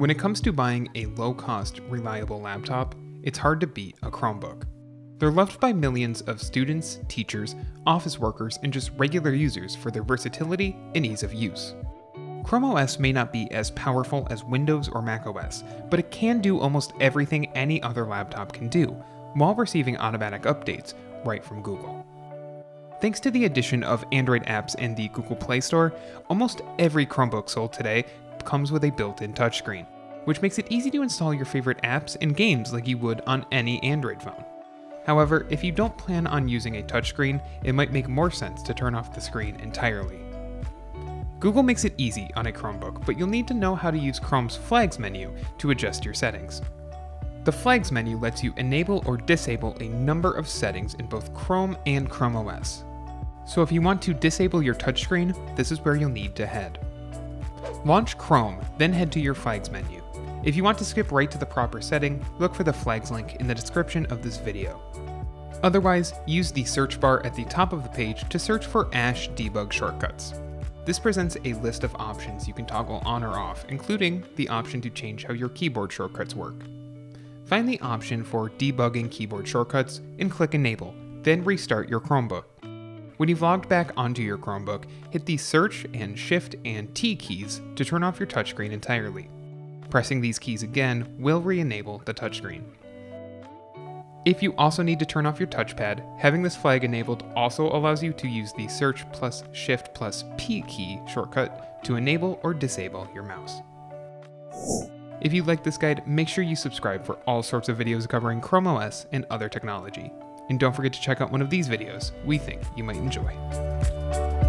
When it comes to buying a low cost, reliable laptop, it's hard to beat a Chromebook. They're loved by millions of students, teachers, office workers, and just regular users for their versatility and ease of use. Chrome OS may not be as powerful as Windows or Mac OS, but it can do almost everything any other laptop can do, while receiving automatic updates right from Google. Thanks to the addition of Android apps in the Google Play Store, almost every Chromebook sold today comes with a built in touchscreen, which makes it easy to install your favorite apps and games like you would on any Android phone. However, if you don't plan on using a touchscreen, it might make more sense to turn off the screen entirely. Google makes it easy on a Chromebook, but you'll need to know how to use Chrome's Flags menu to adjust your settings. The Flags menu lets you enable or disable a number of settings in both Chrome and Chrome OS. So if you want to disable your touchscreen, this is where you'll need to head. Launch Chrome, then head to your Flags menu. If you want to skip right to the proper setting, look for the Flags link in the description of this video. Otherwise, use the search bar at the top of the page to search for Ash debug shortcuts. This presents a list of options you can toggle on or off, including the option to change how your keyboard shortcuts work. Find the option for debugging keyboard shortcuts and click Enable, then restart your Chromebook. When you've logged back onto your Chromebook, hit the Search and Shift and T keys to turn off your touchscreen entirely. Pressing these keys again will re-enable the touchscreen. If you also need to turn off your touchpad, having this flag enabled also allows you to use the Search plus Shift plus P key shortcut to enable or disable your mouse. If you like this guide, make sure you subscribe for all sorts of videos covering Chrome OS and other technology. And don't forget to check out one of these videos we think you might enjoy.